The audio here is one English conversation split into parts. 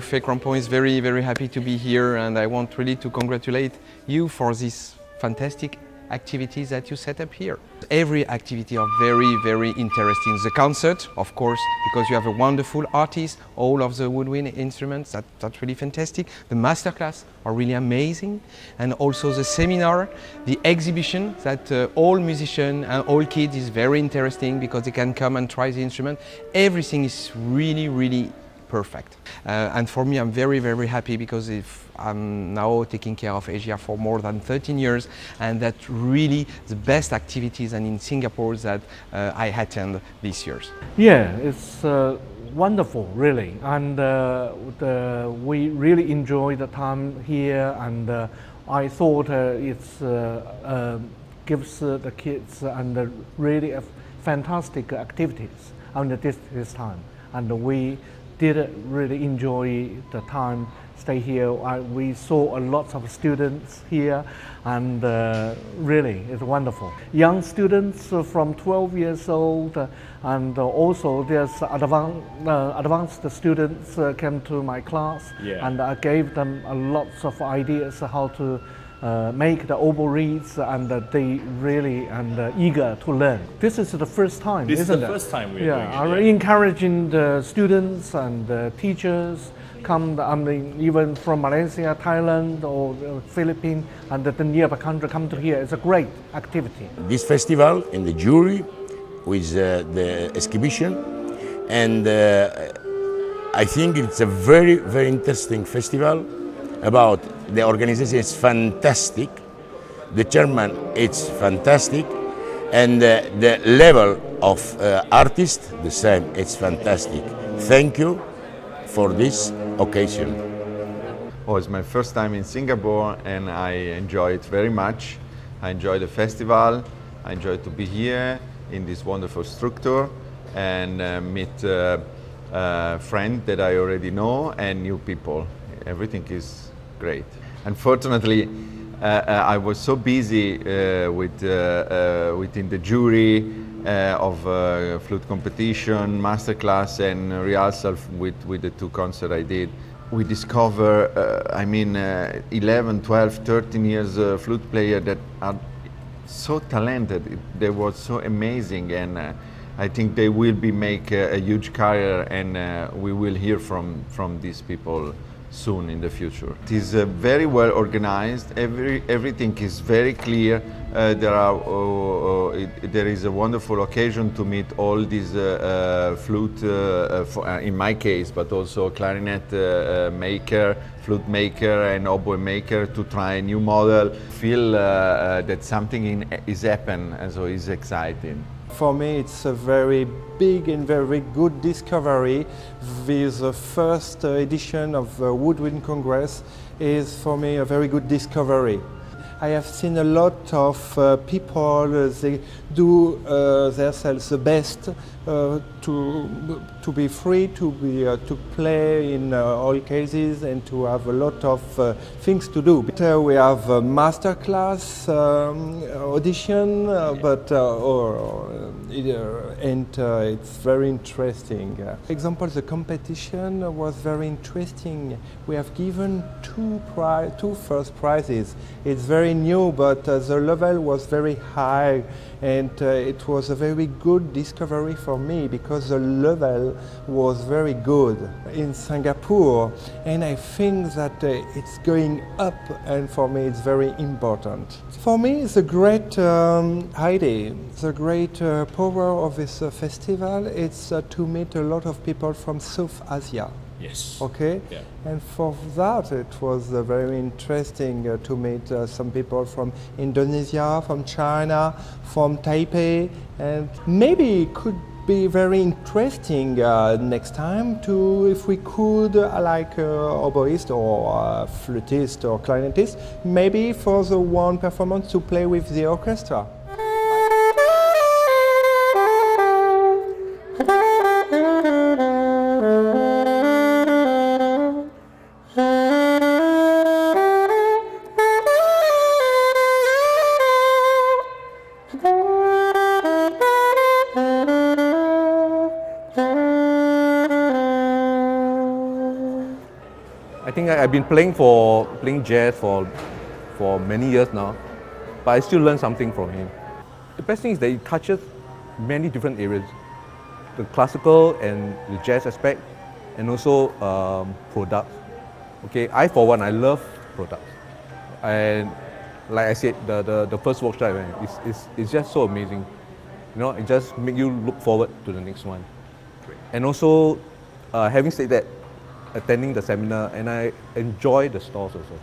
Buffet Crampon is very, very happy to be here and I want really to congratulate you for this fantastic activities that you set up here. Every activity are very, very interesting. The concert, of course, because you have a wonderful artist, all of the woodwind instruments, that, that's really fantastic. The masterclass are really amazing. And also the seminar, the exhibition that uh, all musicians and all kids is very interesting because they can come and try the instrument. Everything is really, really perfect. Uh, and for me, I'm very, very happy because if I'm now taking care of Asia for more than 13 years, and that's really the best activities and in Singapore that uh, I attend these years. Yeah, it's uh, wonderful, really, and uh, the, we really enjoy the time here, and uh, I thought uh, it's um, gives the kids and really fantastic activities under this, this time, and we did really enjoy the time stay here. I, we saw a lot of students here and uh, really it's wonderful. Young students from 12 years old uh, and also there's advanced, uh, advanced students uh, came to my class yeah. and I gave them a lots of ideas how to uh, make the oboe reeds and uh, they really and uh, eager to learn. This is the first time, this isn't is the it? first time we're yeah, doing it. I'm yeah. encouraging the students and the teachers come, I mean, even from Malaysia, Thailand, or Philippines, and the nearby country come to here. It's a great activity. This festival in the jury with uh, the exhibition, and uh, I think it's a very, very interesting festival about the organization is fantastic, the chairman is fantastic, and uh, the level of uh, artists the same, it's fantastic. Thank you for this occasion. Oh, it's my first time in Singapore and I enjoy it very much. I enjoy the festival, I enjoy to be here in this wonderful structure and uh, meet uh, uh, friends that I already know and new people. Everything is great. Unfortunately, uh, uh, I was so busy uh, with within the jury of flute competition, masterclass, and rehearsal with with the two concerts I did. We discover, I mean, 11, 12, 13 years flute player that are so talented. They were so amazing, and uh, I think they will be make a, huge career, and uh, we will hear from from these people soon in the future. It is uh, very well organized. Every everything is very clear. Uh, there are uh, uh it, there is a wonderful occasion to meet all these uh, uh, flute, for, in my case, but also clarinet maker, flute maker, and oboe maker to try a new model. Feel that something in, is happening, and so it's exciting. For me, it's a very big and very good discovery. This the first edition of the Woodwind Congress is for me a very good discovery. I have seen a lot of uh, people, uh, they do uh, themselves the best uh, to, to be free, to, be, uh, to play in uh, all cases and to have a lot of things to do. But, we have a master class um, audition, but or, or and it's very interesting. For example, the competition was very interesting. We have given two, pri two first prizes. It's very new, but uh, the level was very high, and uh, it was a very good discovery for me because the level was very good in Singapore, and I think that uh, it's going up, and for me it's very important. For me, it's a great um, idea. The great uh, power of this uh, festival is uh, to meet a lot of people from South Asia. Yes. Okay. Yeah. And for that, it was uh, very interesting uh, to meet uh, some people from Indonesia, from China, from Taipei, and maybe could be very interesting uh, next time to if we could uh, like uh, oboist or uh, flutist or clarinetist maybe for the one performance to play with the orchestra think I, I've been playing for playing jazz for for many years now, but I still learn something from him. The best thing is that he touches many different areas, the classical and the jazz aspect, and also um, products. Okay, I for one I love products, and like I said, the the, the first workshop man, is is is just so amazing. You know, it just make you look forward to the next one. And also, uh, having said that, attending the seminar and I enjoy the stalls also.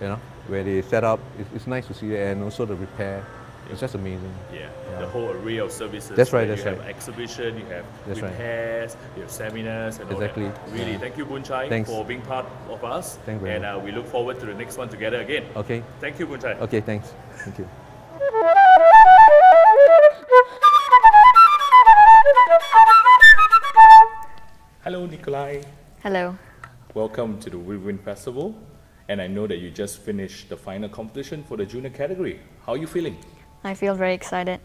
You know, where they set up, it's, it's nice to see it, and also the repair. It's just amazing. Yeah, Yeah. the whole array of services. That's right, where that's you have right. exhibition, you have That's right. repairs, you have seminars, and Exactly, all that. Really, yeah. thank you, Boon Chai, Thanks. for being part of us. Thank you and uh, we look forward to the next one together again. Okay. Thank you, Boon Chai. Okay, thanks. Thank you. Hello, Nikolai. Hello. Welcome to the Woodwind Festival. And I know that you just finished the final competition for the junior category. How are you feeling? I feel very excited.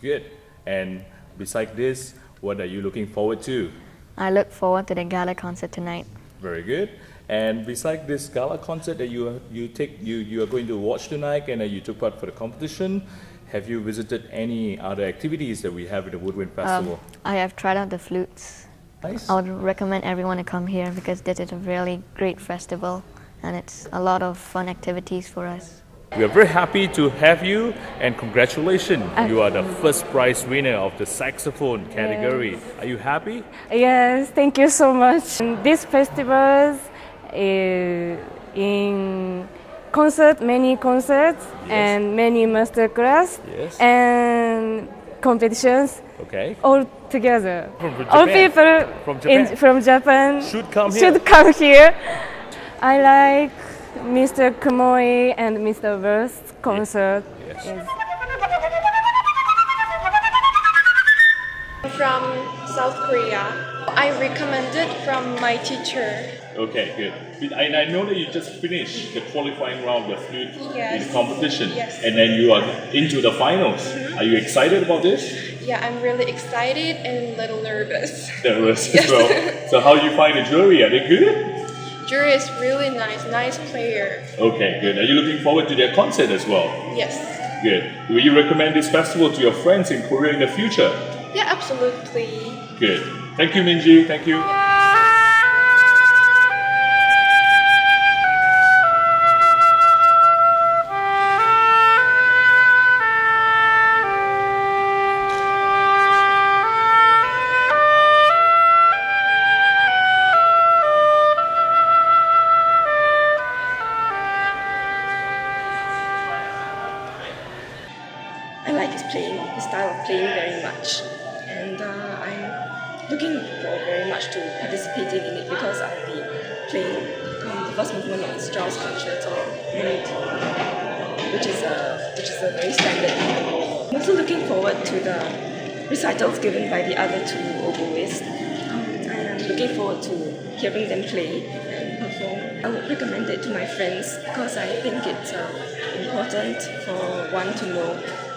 Good. And besides this, what are you looking forward to? I look forward to the gala concert tonight. Very good. And besides this gala concert that you are, you take you, you are going to watch tonight and you took part for the competition, have you visited any other activities that we have at the Woodwind Um, Festival? I have tried out the flutes. Nice. I would recommend everyone to come here because this is a really great festival and it's a lot of fun activities for us. We are very happy to have you and congratulations. Uh, you are the first prize winner of the saxophone category. Are you happy? Yes, thank you so much. This festival is in concert, many concerts and many masterclass Yes. and competitions Okay. all together. From All Japan. people From in, Japan. from Japan Should come here. should come here. I like Mr. Kumoi and Mr. Wirth's concert. Yes. Yes. from South Korea. I recommended from my teacher. Okay, good. And I know that you just finished the qualifying round of the flute Yes. in competition, Yes. and then you are into the finals. Mm-hmm. Are you excited about this? Yeah, I'm really excited and a little nervous. Nervous as well. So how do you find the jury? Are they good? Jury is really nice, nice player. Okay, good. Are you looking forward to their concert as well? Yes. Good. Will you recommend this festival to your friends in Korea in the future? Yeah, absolutely. Good. Thank you, Minji. Thank you. Looking forward very much to participating in it because I'll be playing um, the first movement of Strauss Concerto, which is a which is a very standard. I'm also looking forward to the recitals given by the other two oboists, um, I'm looking forward to hearing them play and perform. I would recommend it to my friends because I think it's uh, important for one to know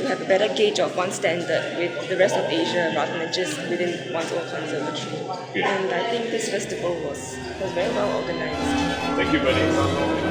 to have a better gauge of one's standard with the rest of Asia rather than just within one's own conservatory. Good. And I think this festival was, was very well organized. Thank you, buddy.